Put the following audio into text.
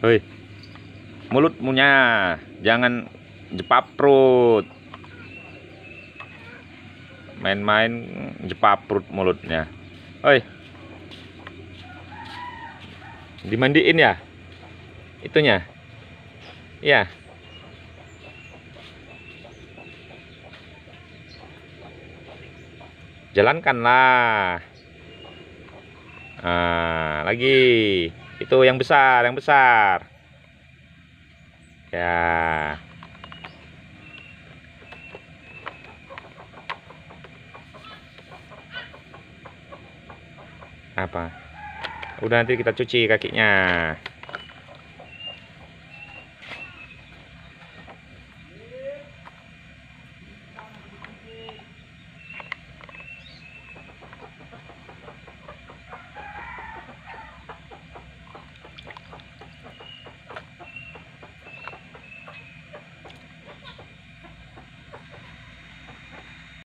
Hei. Mulutmunya jangan jepap perut. Main-main jepap perut mulutnya. Hei. Dimandiin ya? Itunya. Iya. Jalankanlah. Nah, lagi. Itu yang besar, yang besar. Ya. Apa? Udah nanti kita cuci kakinya.